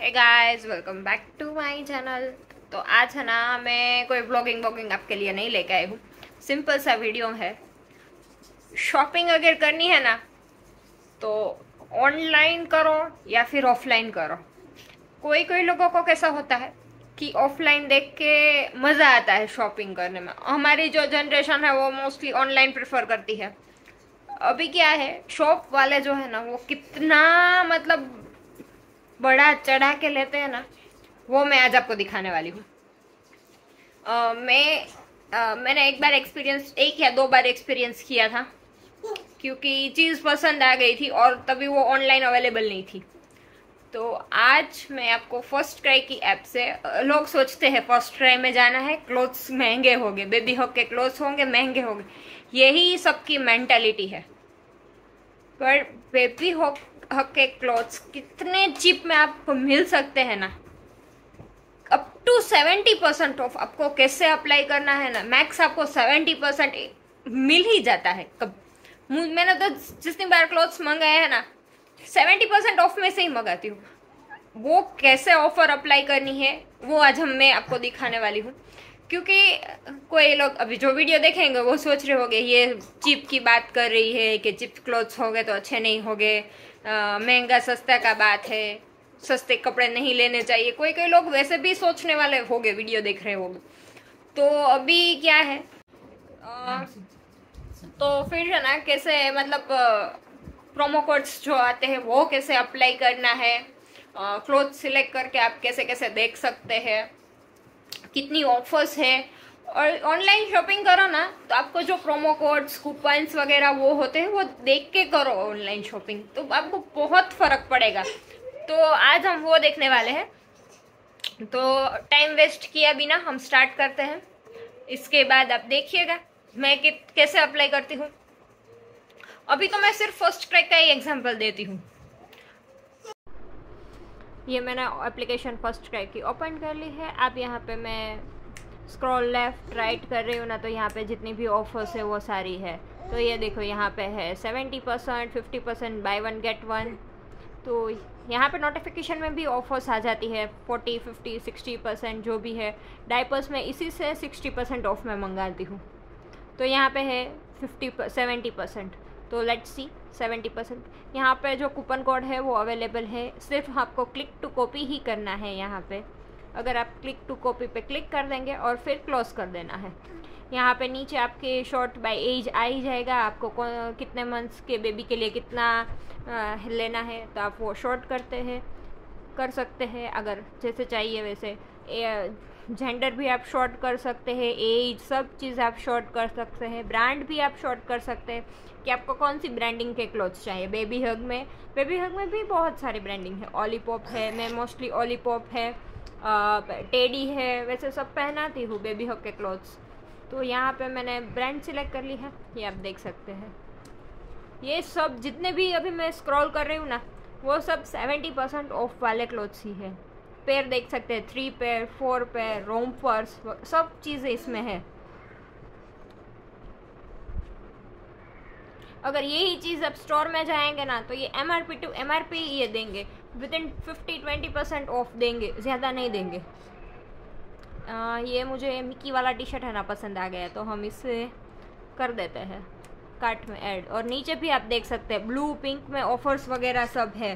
Hey guys welcome back to my channel तो आज है ना, मैं कोई ब्लॉगिंग ब्लॉगिंग आपके लिए नहीं लेके आई हूँ। सिंपल सा वीडियो है। शॉपिंग अगर करनी है ना तो ऑनलाइन करो या फिर ऑफलाइन करो। कोई कोई लोगों को कैसा होता है कि ऑफलाइन देख के मज़ा आता है शॉपिंग करने में। हमारी जो जनरेशन है, वो मोस्टली ऑनलाइन प्रेफर करती है। अभी क्या है शॉप वाले जो है ना, वो कितना मतलब बड़ा चढ़ा के लेते हैं ना वो मैं आज आपको दिखाने वाली हूँ। मैं आ, मैंने एक बार एक्सपीरियंस एक या दो बार एक्सपीरियंस किया था क्योंकि चीज़ पसंद आ गई थी और तभी वो ऑनलाइन अवेलेबल नहीं थी। तो आज मैं आपको फ़र्स्ट क्राई की ऐप से लोग सोचते हैं फ़र्स्ट क्राई में जाना है क्लोथ्स महँगे होंगे बेबी हॉक के क्लोथ्स होंगे महँगे होंगे। यही सबकी मेंटालिटी है। पर बेबी हक हक के क्लॉथ्स कितने चिप में आपको मिल सकते हैं ना? Up to seventy percent off आपको कैसे अप्लाई करना है ना? मैक्स आपको सेवेंटी परसेंट मिल ही जाता है। कब? मैंने तो जितनी बार क्लॉथ्स मंगाए हैं ना सेवेंटी परसेंट ऑफ़ में से ही मंगाती हूँ। वो कैसे ऑफ़र अप्लाई करनी है, वो आज हम मैं आपको दिखाने वाली हूँ। क्योंकि कोई लोग अभी जो वीडियो देखेंगे वो सोच रहे होंगे ये चिप की बात कर रही है कि चिप क्लोथ्स हो गए तो अच्छे नहीं हो गए। महँगा सस्ता का बात है। सस्ते कपड़े नहीं लेने चाहिए। कोई कोई लोग वैसे भी सोचने वाले होंगे वीडियो देख रहे होंगे। तो अभी क्या है? आ, तो फिर है ना कैसे मतलब प्रोमो कोड्स जो आते हैं वो कैसे अप्लाई करना है? क्लोथ सिलेक्ट करके आप कैसे कैसे देख सकते हैं? कितनी ऑफर्स है। और ऑनलाइन शॉपिंग करो ना तो आपको जो प्रोमो कोड्स कूपन्स वगैरह वो होते हैं, वो देख के करो ऑनलाइन शॉपिंग तो आपको बहुत फ़र्क पड़ेगा। तो आज हम वो देखने वाले हैं। तो टाइम वेस्ट किया बिना हम स्टार्ट करते हैं। इसके बाद आप देखिएगा, मैं कैसे अप्लाई करती हूँ। अभी तो मैं सिर्फ़ फ़र्स्ट ट्रैक का ही एग्ज़ाम्पल देती हूँ। ये मैंने एप्लीकेशन फ़र्स्ट ट्रैक की ओपन कर ली है। आप यहाँ पे मैं स्क्रॉल लेफ़्ट राइट कर रही हूँ, ना तो यहाँ पे जितनी भी ऑफर्स है वो सारी है। तो ये देखो, यहाँ पे है seventy percent fifty percent buy one get one तो यहाँ पे नोटिफिकेशन में भी ऑफर्स आ जाती है फोर्टी फिफ्टी सिक्सटी परसेंट जो भी है। डाइपर्स में इसी से सिक्सटी परसेंट ऑफ़ में मंगाती हूँ। तो यहाँ पे है फिफ्टी सेवेंटी परसेंट तो लेट्स सी सेवेंटी परसेंट। यहाँ पर जो कूपन कोड है वो अवेलेबल है। सिर्फ़ आपको क्लिक टू कॉपी ही करना है यहाँ पे। अगर आप क्लिक टू कॉपी पे क्लिक कर देंगे और फिर क्लोज कर देना है। यहाँ पे नीचे आपके शॉर्ट बाय एज आ ही जाएगा। आपको कितने मंथ्स के बेबी के लिए कितना आ, लेना है तो आप वो शॉर्ट करते हैं कर सकते हैं। अगर जैसे चाहिए वैसे। जेंडर भी आप शॉर्ट कर सकते हैं एज सब चीज़ आप शॉर्ट कर सकते हैं ब्रांड भी आप शॉर्ट कर सकते हैं कि आपको कौन सी ब्रांडिंग के क्लोथ्स चाहिए। बेबी हग में बेबी हग में भी बहुत सारी ब्रांडिंग है। ओलीपॉप है, मैं मोस्टली ओलीपॉप है टेडी है, वैसे सब पहनाती हूँ बेबी हग के क्लोथ्स तो यहाँ पे मैंने ब्रांड सिलेक्ट कर ली है, ये आप देख सकते हैं। ये सब जितने भी अभी मैं स्क्रॉल कर रही हूँ ना, वो सब सेवेंटी परसेंट ऑफ़ वाले क्लोथ्स ही है। पेयर देख सकते हैं three pair four pair rompers सब चीज़ें इसमें है। अगर यही चीज़ अब स्टोर में जाएँगे ना तो ये M R P to M R P ये देंगे। Within fifty twenty percent off देंगे ज़्यादा नहीं देंगे। आ, ये मुझे मिक्की वाला टी शर्ट है ना पसंद आ गया तो हम इसे कर देते हैं। कार्ट में ऐड और नीचे भी आप देख सकते हैं ब्लू पिंक में ऑफर्स वगैरह सब है।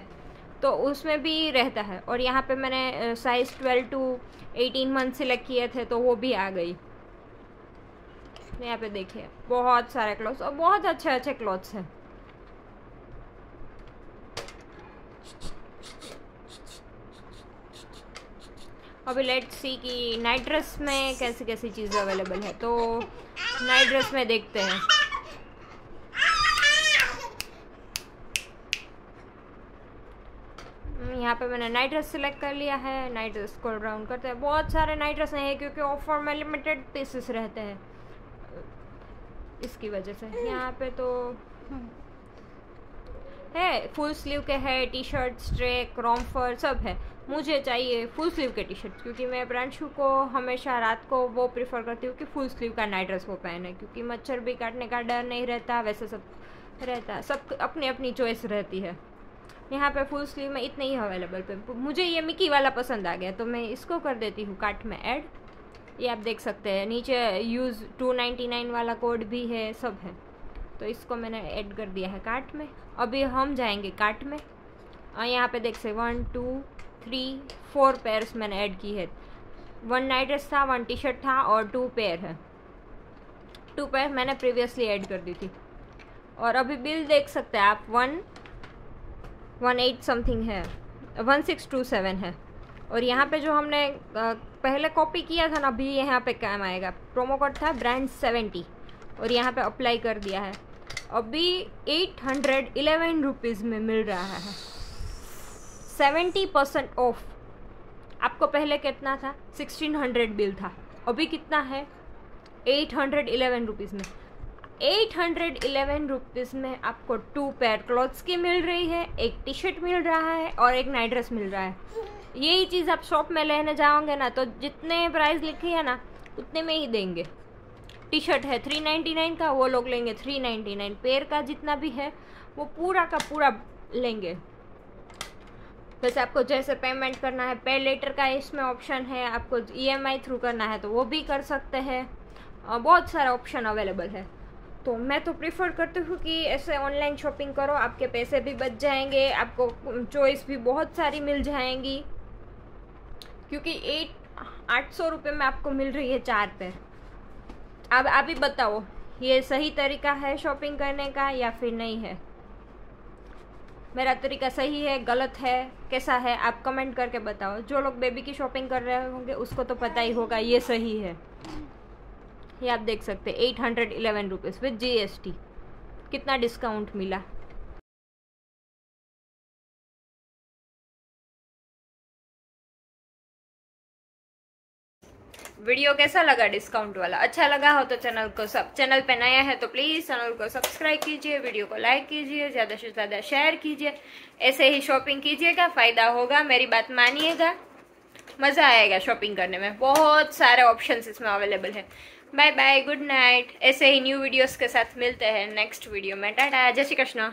तो उसमें भी रहता है। और यहाँ पे मैंने size twelve to eighteen month select किए थे तो वो भी आ गई। यहाँ पे देखिए, बहुत सारे क्लॉथ्स और बहुत अच्छे अच्छे क्लॉथ्स हैं। अभी लेट सी कि नाइट ड्रेस में कैसी कैसी चीज़ें अवेलेबल है। तो नाइट ड्रेस में देखते हैं। यहाँ पे मैंने नाइट ड्रेस सिलेक्ट कर लिया है। नाइट ड्रेस को राउंड करते हैं। बहुत सारे नाइट ड्रेस हैं क्योंकि ऑफ़र में लिमिटेड पीसेस रहते हैं। इसकी वजह से। यहाँ पे तो है फुल स्लीव के है टी शर्ट स्ट्रेक रॉमफर सब है। मुझे चाहिए फुल स्लीव के टी शर्ट क्योंकि मैं ब्रांशू को हमेशा रात को वो प्रेफर करती हूँ कि फुल स्लीव का नाइट ड्रेस वो पहने। क्योंकि मच्छर भी काटने का डर नहीं रहता वैसे सब रहता। सब अपनी अपनी चॉइस रहती है। यहाँ पे फुल स्लीव में इतने ही अवेलेबल पे। मुझे ये मिकी वाला पसंद आ गया तो मैं इसको कर देती हूँ कार्ट में ऐड ये आप देख सकते हैं, नीचे यूज़ टू नाइन्टी नाइन वाला कोड भी है, सब है। तो इसको मैंने ऐड कर दिया है कार्ट में। अभी हम जाएँगे कार्ट में। और यहाँ पे देख सकते one two three four pairs मैंने ऐड की है। वन नाइट ड्रेस था वन टी शर्ट था और टू पेयर है। टू पेयर मैंने प्रीवियसली ऐड कर दी थी। और अभी बिल देख सकते हैं आप वन वन एट समथिंग है वन सिक्स टू सेवन है। और यहाँ पे जो हमने पहले कॉपी किया था ना, अभी यहाँ पे काम आएगा। प्रोमो कोड था ब्रांड सेवेंटी और यहाँ पे अप्लाई कर दिया है। अभी एट हंड्रेड इलेवन रुपीज़ में मिल रहा है। सेवेंटी परसेंट ऑफ़ आपको पहले कितना था? सिक्सटीन हंड्रेड बिल था। अभी कितना है? एट हंड्रेड इलेवन रुपीज़ में। एट हंड्रेड इलेवन रुपीज़ में आपको टू पेयर क्लॉथ्स की मिल रही है, एक टी शर्ट मिल रहा है और एक नाइट ड्रेस मिल रहा है। यही चीज़ आप शॉप में लेने जाओगे ना तो जितने प्राइस लिखे है ना, उतने में ही देंगे। टी शर्ट है थ्री नाइन्टी नाइन का, वो लोग लेंगे थ्री नाइन्टी नाइन पेयर का जितना भी है, वो पूरा का पूरा लेंगे। वैसे आपको जैसे पेमेंट करना है पे लेटर का इसमें ऑप्शन है, आपको ईएमआई थ्रू करना है तो वो भी कर सकते हैं। बहुत सारा ऑप्शन अवेलेबल है। तो मैं तो प्रीफर करती हूँ कि ऐसे ऑनलाइन शॉपिंग करो, आपके पैसे भी बच जाएँगे, आपको चॉइस भी बहुत सारी मिल जाएँगी। क्योंकि एट आठ सौ रुपये में आपको मिल रही है चार पैर। अब आप ही बताओ, ये सही तरीका है शॉपिंग करने का या फिर नहीं है? मेरा तरीका सही है, गलत है, कैसा है, आप कमेंट करके बताओ। जो लोग बेबी की शॉपिंग कर रहे होंगे, उसको तो पता ही होगा, ये सही है। ये आप देख सकते हैं eight hundred eleven rupees with जी कितना डिस्काउंट मिला? वीडियो कैसा लगा डिस्काउंट वाला? अच्छा लगा हो तो चैनल को सब, चैनल पे नया है तो प्लीज़ चैनल को सब्सक्राइब कीजिए, वीडियो को लाइक कीजिए, ज़्यादा से ज़्यादा शेयर कीजिए। ऐसे ही शॉपिंग कीजिएगा, फ़ायदा होगा, मेरी बात मानिएगा। मज़ा आएगा शॉपिंग करने में। बहुत सारे ऑप्शन इसमें अवेलेबल है। बाय बाय गुड नाइट ऐसे ही न्यू वीडियोस के साथ मिलते हैं नेक्स्ट वीडियो में। टाटा, जय श्री कृष्णा।